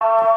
Música